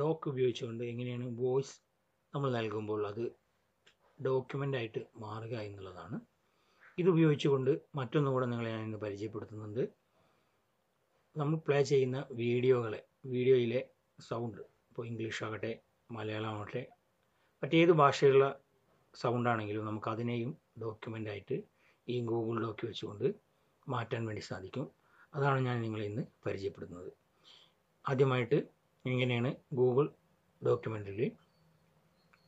Dock ഉപയോഗിച്ചുകൊണ്ട് എങ്ങനെയാണ് voice നമ്മൾ നൽകുമ്പോൾ അത് ഡോക്യുമെന്റ് ആയിട്ട് മാറുക എന്നുള്ളതാണ്. ഇത് ഉപയോഗിച്ചുകൊണ്ട് മറ്റൊന്നുകൂടെ നിങ്ങളെ ഞാൻ ഇന്ന് പരിചയപ്പെടുത്തുന്നുണ്ട്. നമ്മൾ പ്ലേ ചെയ്യുന്ന വീഡിയോകളെ വീഡിയോയിലെ സൗണ്ട് ഇപ്പോൾ ഇംഗ്ലീഷ് ആകട്ടെ മലയാളം ആകട്ടെ മറ്റേത് ഭാഷയുള്ള സൗണ്ടാണെങ്കിലും നമുക്കതിനെയും നമുക്ക് അതിനെയും ഡോക്യുമെന്റ് ആയിട്ട് ഈ ഗൂഗിൾ ഡോക്ക് വെച്ചുകൊണ്ട് മാറ്റാൻ വേണ്ടി സാധിക്കും. അതാണ് ഞാൻ നിങ്ങളെ ഇന്ന് പരിചയപ്പെടുത്തുന്നത്. ആദ്യമായിട്ട് എങ്ങനെയാണ് ഗൂഗിൾ ഡോക്യുമെന്റിൽ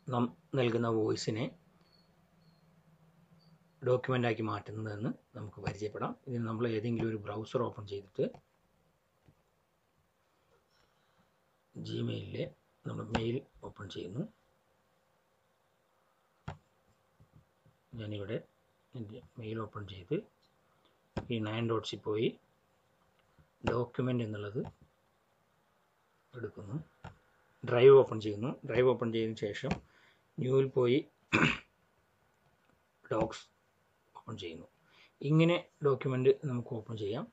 നാം നൽകുന്ന വോയിസിനെ ഡോക്യുമെന്റ് ആക്കി മാറ്റുന്നതെന്ന് നമുക്ക് പരിചയപ്പെടാം. ഇതിന് നമ്മൾ ഏതെങ്കിലും ഒരു ബ്രൗസർ ഓപ്പൺ ചെയ്തിട്ട് ജിമെയിലിലെ നമ്മൾ മെയിൽ ഓപ്പൺ ചെയ്യുന്നു. ഞാനിവിടെ എന്റെ മെയിൽ ഓപ്പൺ ചെയ്ത് ഈ നയൻ ഡോട്ട്സിൽ പോയി ഡോക്യുമെന്റ് എന്നുള്ളത് എടുക്കുന്നു. ഡ്രൈവ് ഓപ്പൺ ചെയ്യുന്നു. ഡ്രൈവ് ഓപ്പൺ ചെയ്തതിന് ശേഷം ന്യൂവിൽ പോയി ഡോക്സ് ഓപ്പൺ ചെയ്യുന്നു. ഇങ്ങനെ ഡോക്യുമെന്റ് നമുക്ക് ഓപ്പൺ ചെയ്യാം.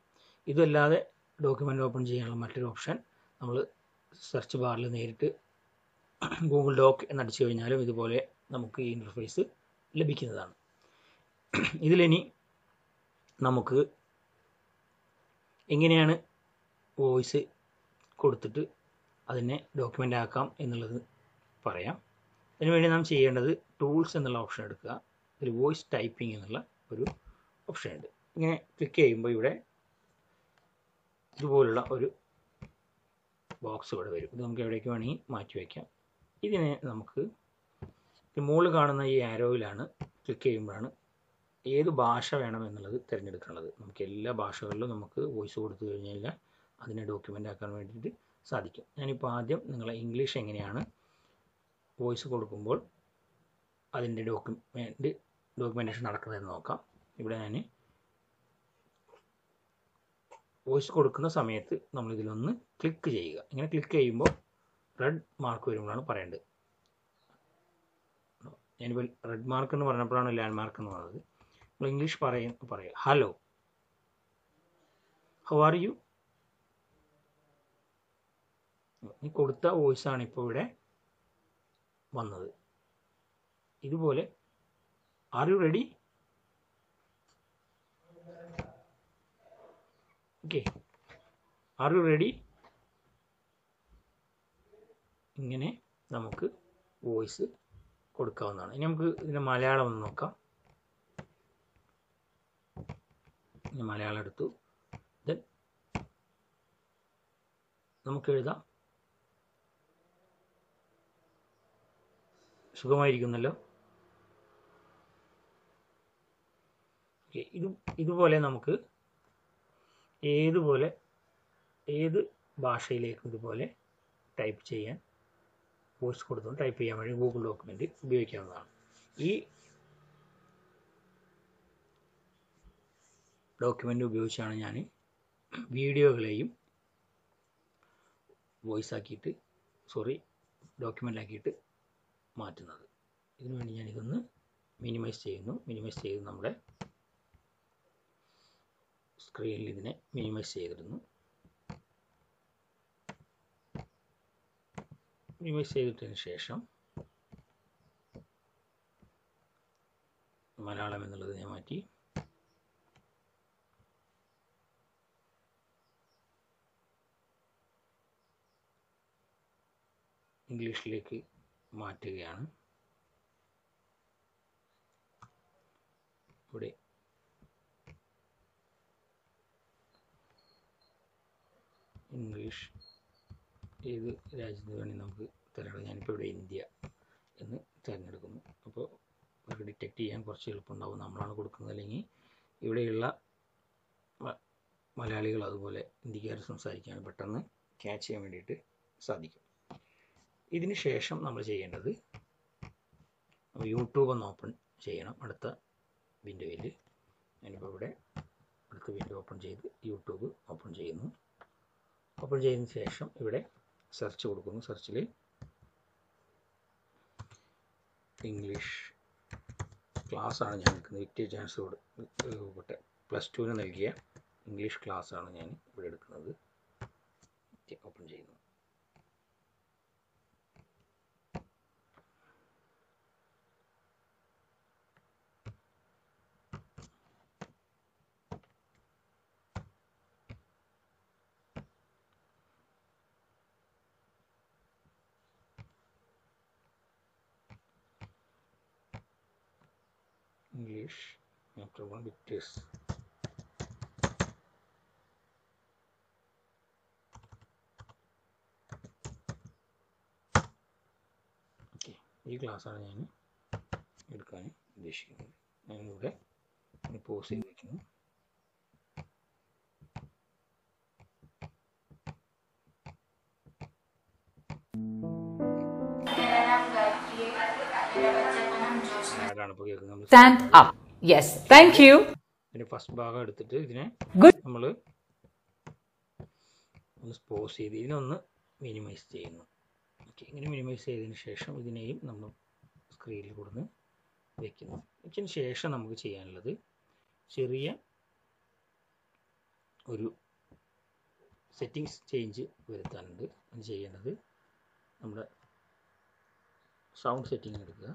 ഇതല്ലാതെ ഡോക്യുമെന്റ് ഓപ്പൺ ചെയ്യാനുള്ള മറ്റൊരു ഓപ്ഷൻ നമ്മൾ സെർച്ച് ബാറിൽ നേരിട്ട് ഗൂഗിൾ ഡോക്ക് എന്നടിച്ചു കഴിഞ്ഞാലും ഇതുപോലെ നമുക്ക് ഈ ഇന്റർഫേസ് ലഭിക്കുന്നതാണ്. ഇതിലിനി നമുക്ക് എങ്ങനെയാണ് വോയിസ് കൊടുത്തിട്ട് അതിനെ ഡോക്യുമെന്റ് ആക്കാം എന്നുള്ളത് പറയാം. അതിനുവേണ്ടി നാം ചെയ്യേണ്ടത് ടൂൾസ് എന്നുള്ള ഓപ്ഷൻ എടുക്കുക. ഇതിൽ വോയിസ് ടൈപ്പിംഗ് എന്നുള്ള ഒരു ഓപ്ഷൻ ഉണ്ട്. ഇങ്ങനെ ക്ലിക്ക് ചെയ്യുമ്പോൾ ഇവിടെ ഇതുപോലുള്ള ഒരു ബോക്സ് ഇവിടെ വരും. ഇത് നമുക്ക് എവിടേക്ക് വേണമെങ്കിൽ മാറ്റി വയ്ക്കാം ഇതിനെ നമുക്ക് മുകളിൽ കാണുന്ന ഈ ആരോയിലാണ് ക്ലിക്ക് ചെയ്യുമ്പോഴാണ് ഏത് ഭാഷ വേണം എന്നുള്ളത് തിരഞ്ഞെടുക്കേണ്ടത് നമുക്ക് എല്ലാ ഭാഷകളിലും നമുക്ക് വോയിസ് കൊടുത്തു കഴിഞ്ഞാൽ അതിനെ ഡോക്യുമെന്റ് ആക്കാൻ വേണ്ടിയിട്ട് സാധിക്കും. ഞാനിപ്പോൾ ആദ്യം നിങ്ങളെ ഇംഗ്ലീഷ് എങ്ങനെയാണ് വോയിസ് കൊടുക്കുമ്പോൾ അതിന്റെ ഡോക്യുമെന്റ് ഡോക്യുമെന്റേഷൻ നടക്കുന്നതെന്ന് നോക്കാം. ഇവിടെ ഞാൻ വോയിസ് കൊടുക്കുന്ന സമയത്ത് നമ്മൾ ഇതിലൊന്ന് ക്ലിക്ക് ചെയ്യുക. ഇങ്ങനെ ക്ലിക്ക് ചെയ്യുമ്പോൾ റെഡ് മാർക്ക് വരുമ്പോഴാണ് പറയേണ്ടത്. ഞാനിപ്പോൾ റെഡ് മാർക്ക് എന്ന് പറഞ്ഞപ്പോഴാണ് ലാൻഡ് മാർക്ക് എന്ന് പറഞ്ഞത്. നമ്മൾ ഇംഗ്ലീഷ് പറയും പറയുക. ഹലോ ഹൗ ആർ യു ഈ കൊടുത്ത ആണ് ഇപ്പോൾ ഇവിടെ വന്നത്. ഇതുപോലെ are you ready okay are you ready ഇങ്ങനെ നമുക്ക് വോയിസ് കൊടുക്കാവുന്നതാണ്. ഇനി നമുക്ക് ഇതിന്റെ മലയാളം ഒന്ന് നോക്കാം. ഇനി മലയാളം എടുത്തു. ദെൻ നമുക്ക് എഴുതാം. സുഖമായിരിക്കുന്നല്ലോ? ഓക്കെ ഇത് ഇതുപോലെ നമുക്ക് ഏതുപോലെ ഏത് ഭാഷയിലേക്കും ഇതുപോലെ ടൈപ്പ് ചെയ്യാൻ വോയിസ് കൊടുത്തും ടൈപ്പ് ചെയ്യാൻ വേണ്ടി ഗൂഗിൾ ഡോക്യുമെന്റ് ഉപയോഗിക്കാവുന്നതാണ്. ഈ ഡോക്യുമെന്റ് ഉപയോഗിച്ചാണ് ഞാൻ വീഡിയോകളെയും വോയിസ് ആക്കിയിട്ട് സോറി ഡോക്യുമെന്റ് ആക്കിയിട്ട് മാറ്റുന്നത്. ഇതിനു വേണ്ടി ഞാനിതൊന്ന് മിനിമൈസ് ചെയ്യുന്നു. മിനിമൈസ് ചെയ്ത് നമ്മുടെ സ്ക്രീനിൽ ഇതിനെ മിനിമൈസ് ചെയ്തിരുന്നു മിനിമൈസ് ചെയ്തിട്ടതിന് ശേഷം മലയാളം എന്നുള്ളത് ഞാൻ മാറ്റി. ഇംഗ്ലീഷിലേക്ക് മാറ്റുകയാണ്. ഇവിടെ ഇംഗ്ലീഷ് ഏത് രാജ്യത്ത് വേണമെങ്കിൽ നമുക്ക് തിരഞ്ഞെടുക്കാം ഞാനിപ്പോൾ ഇവിടെ ഇന്ത്യ എന്ന് തിരഞ്ഞെടുക്കുന്നു. അപ്പോൾ അവർക്ക് ഡിറ്റക്റ്റ് ചെയ്യാൻ കുറച്ച് എളുപ്പമുണ്ടാവും. നമ്മളാണ് കൊടുക്കുന്നത്. അല്ലെങ്കിൽ ഇവിടെയുള്ള മലയാളികൾ അതുപോലെ ഇന്ത്യക്കാർ സംസാരിക്കാൻ പെട്ടെന്ന് ക്യാച്ച് ചെയ്യാൻ വേണ്ടിയിട്ട് സാധിക്കും. ഇതിന് ശേഷം നമ്മൾ ചെയ്യേണ്ടത് യൂട്യൂബ് ഒന്ന് ഓപ്പൺ ചെയ്യണം അടുത്ത വിൻഡോയിൽ. ഞാനിപ്പോൾ ഇവിടെ അടുത്ത വിൻഡോ ഓപ്പൺ ചെയ്ത് യൂട്യൂബ് ഓപ്പൺ ചെയ്യുന്നു. ഓപ്പൺ ചെയ്തതിന് ശേഷം ഇവിടെ സെർച്ച് കൊടുക്കുന്നു. സെർച്ചിൽ ഇംഗ്ലീഷ് ക്ലാസ്സാണ് ഞാൻ എടുക്കുന്നത് വിക്ടേ ചാൻസ് കൊടുക്കട്ടെ പ്ലസ് ടുവിന് നൽകിയ ഇംഗ്ലീഷ് ക്ലാസ്സാണ് ഞാൻ English chapter 1 with this. Okay, ఈ క్లాస్ ആണ് ഞാൻ എടുക്കാൻ ഉദ്ദേശിക്കുന്നത് ഞാൻ ഇവിടെ പോസ് ചെയ്തിരിക്കുന്നു അപ്പ് ഇപ്പോൾ കേൾക്കുന്നത് up. Yes. Thank you. ഇതിന്റെ ഫസ്റ്റ് ഭാഗം എടുത്തിട്ട് ഇതിനെ. നമ്മൾ ഒന്ന് പോസ് ചെയ്ത് ഇതിനൊന്ന് മിനിമൈസ് ചെയ്യുന്നു ഓക്കെ ഇങ്ങനെ മിനിമൈസ് ചെയ്തതിന് ശേഷം ഇതിനെയും നമ്മൾ സ്ക്രീനിൽ കൊടുന്ന് വെക്കുന്നു വെച്ചതിന് ശേഷം നമുക്ക് ചെയ്യാനുള്ളത് ചെറിയ ഒരു സെറ്റിങ്സ് ചേഞ്ച് വരുത്താനുണ്ട് അത് ചെയ്യേണ്ടത് നമ്മുടെ സൗണ്ട് സെറ്റിംഗ് എടുക്കുക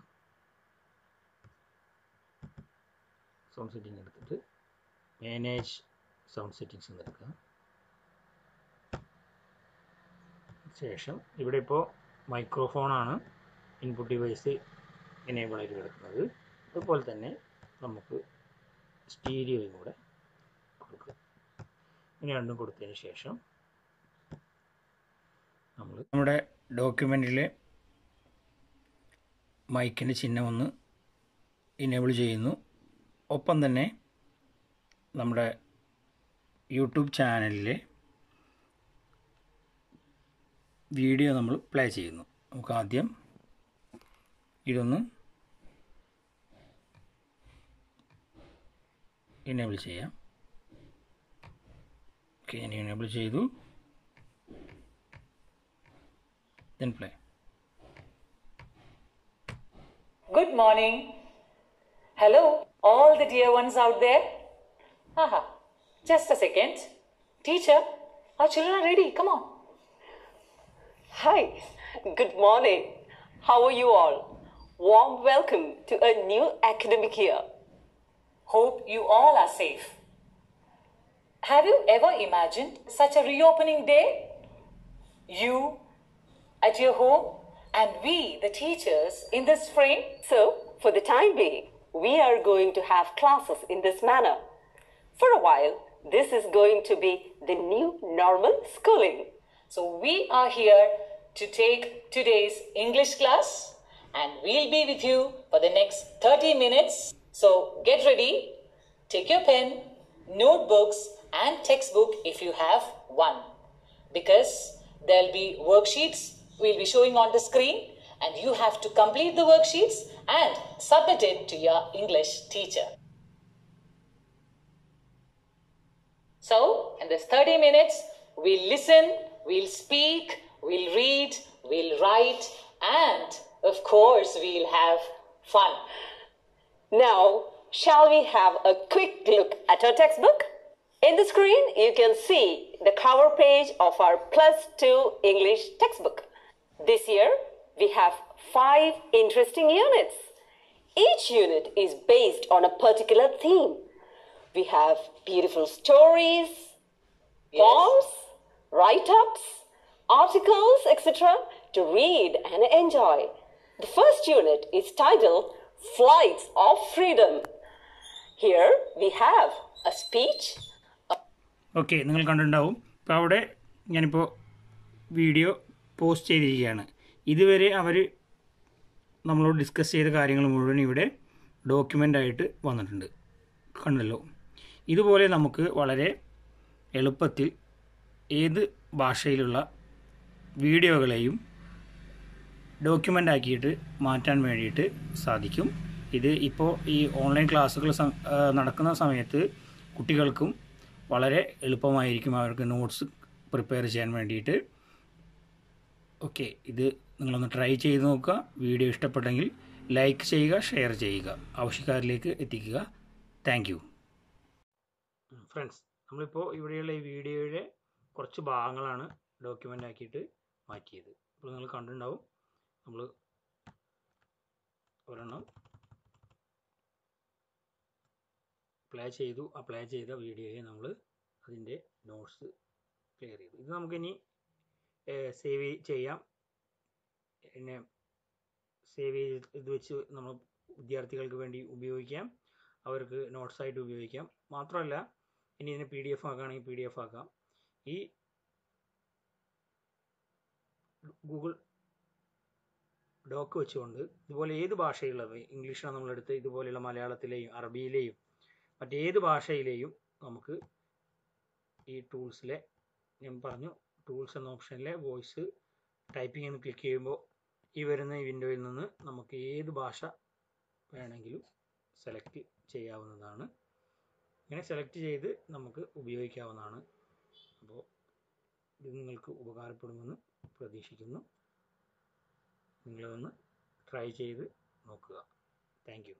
സൗണ്ട് സെറ്റിംഗ് എടുത്തിട്ട് മാനേജ് സൗണ്ട് സെറ്റിങ്സ് എന്ന് എടുക്കുക. ശേഷം ഇവിടെ ഇപ്പോൾ മൈക്രോഫോണാണ് ഇൻപുട്ട് ഡിവൈസ് എനേബിൾ ആയിട്ട് കിടക്കുന്നത്. അതുപോലെ തന്നെ നമുക്ക് സ്റ്റീരിയോയും കൂടെ കൊടുക്കുക. ഇങ്ങനെ രണ്ടും കൊടുത്തതിന് ശേഷം നമ്മൾ നമ്മുടെ ഡോക്യുമെന്റിൽ മൈക്കിന്റെ ചിഹ്നം ഒന്ന് ഇനേബിൾ ചെയ്യുന്നു. ഒപ്പം തന്നെ നമ്മുടെ യൂട്യൂബ് ചാനലിലെ വീഡിയോ നമ്മൾ പ്ലേ ചെയ്യുന്നു. നമുക്ക് ആദ്യം ഇതൊന്ന് എനേബിൾ ചെയ്യാം. ഓക്കെ ഞാൻ എനേബിൾ ചെയ്തു. Then play good morning. Hello, all the dear ones out there. Aha, just a second. Teacher, our children are ready. Come on. Hi, good morning. How are you all? Warm welcome to a new academic year. Hope you all are safe. Have you ever imagined such a reopening day? You at your home and we, the teachers, in this frame? So, for the time being, we are going to have classes in this manner. For a while, this is going to be the new normal schooling. So we are here to take today's English class and we'll be with you for the next 30 minutes. So get ready, take your pen, notebooks and textbook if you have one. Because there'll be worksheets we'll be showing on the screen and you have to complete the worksheets and submit it to your English teacher. So, in this 30 minutes, we'll listen, we'll speak, we'll read, we'll write, and of course, we'll have fun. Now, shall we have a quick look at our textbook? In the screen, you can see the cover page of our Plus 2 English textbook. This year, we have five interesting units. Each unit is based on a particular theme. We have beautiful stories, poems, write ups, articles, etc. to read and enjoy. The first unit is titled Flights of Freedom. Here we have a speech, okay നിങ്ങൾ കണ്ടിട്ടുണ്ടാവും ഇപ്പോൾ അവിടെ ഞാനിപ്പോൾ video post ചെയ്തിരിക്കുകയാണ് ഇതുവരെ അവർ നമ്മളോട് discuss ചെയ്ത കാര്യങ്ങൾ മുഴുവൻ ഇവിടെ ഡോക്യുമെന്റ് ആയിട്ട് വന്നിട്ടുണ്ട്. കണ്ടല്ലോ? ഇതുപോലെ നമുക്ക് വളരെ എളുപ്പത്തിൽ ഏത് ഭാഷയിലുള്ള വീഡിയോകളെയും ഡോക്യുമെന്റ് ആക്കിയിട്ട് മാറ്റാൻ വേണ്ടിയിട്ട് സാധിക്കും. ഇത് ഇപ്പോൾ ഈ ഓൺലൈൻ ക്ലാസ്സുകൾ നടക്കുന്ന സമയത്ത് കുട്ടികൾക്കും വളരെ എളുപ്പമായിരിക്കും അവർക്ക് നോട്ട്സ് പ്രിപ്പയർ ചെയ്യാൻ വേണ്ടിയിട്ട്. ഓക്കെ ഇത് നിങ്ങളൊന്ന് ട്രൈ ചെയ്ത് നോക്കുക. വീഡിയോ ഇഷ്ടപ്പെട്ടെങ്കിൽ ലൈക്ക് ചെയ്യുക ഷെയർ ചെയ്യുക. ആവശ്യക്കാരിലേക്ക് എത്തിക്കുക. താങ്ക് യു ഫ്രണ്ട്സ് നമ്മളിപ്പോൾ ഇവിടെയുള്ള ഈ വീഡിയോയുടെ കുറച്ച് ഭാഗങ്ങളാണ് ഡോക്യുമെന്റ് ആക്കിയിട്ട് മാറ്റിയത്. അപ്പോൾ നിങ്ങൾ കണ്ടിട്ടുണ്ടാവും. നമ്മൾ ഒരെണ്ണം പ്ലേ ചെയ്തു. അപ്ലൈ പ്ലേ ചെയ്ത വീഡിയോയെ നമ്മൾ അതിന്റെ നോട്ട്സ് ക്ലിയർ ചെയ്തു. ഇത് നമുക്കിനി സേവ് ചെയ്യാം. പിന്നെ സേവ് ചെയ്ത് ഇത് വെച്ച് നമ്മൾ വിദ്യാർത്ഥികൾക്ക് വേണ്ടി ഉപയോഗിക്കാം. അവർക്ക് നോട്ട്സായിട്ട് ഉപയോഗിക്കാം. മാത്രമല്ല ഇനി ഇതിനെ പി ഡി എഫ് ആക്കുകയാണെങ്കിൽ പി ഡി എഫ് ആക്കാം. ഈ ഗൂഗിൾ ഡോക്ക് വെച്ചുകൊണ്ട് ഇതുപോലെ ഏത് ഭാഷയുള്ളത് ഇംഗ്ലീഷാണ് നമ്മളെടുത്ത് ഇതുപോലെയുള്ള മലയാളത്തിലെയും അറബിയിലെയും മറ്റേത് ഭാഷയിലെയും നമുക്ക് ഈ ടൂൾസിലെ ഞാൻ പറഞ്ഞു ടൂൾസ് എന്ന ഓപ്ഷനിലെ വോയിസ് ടൈപ്പിംഗ് എന്ന് ക്ലിക്ക് ചെയ്യുമ്പോൾ ഈ വരുന്ന ഈ വിൻഡോയിൽ നിന്ന് നമുക്ക് ഏത് ഭാഷ വേണമെങ്കിലും സെലക്ട് ചെയ്യാവുന്നതാണ്. ഇങ്ങനെ സെലക്ട് ചെയ്ത് നമുക്ക് ഉപയോഗിക്കാവുന്നതാണ്. അപ്പോൾ ഇത് നിങ്ങൾക്ക് ഉപകാരപ്പെടുമെന്ന് പ്രതീക്ഷിക്കുന്നു. നിങ്ങളൊന്ന് ട്രൈ ചെയ്ത് നോക്കുക. താങ്ക്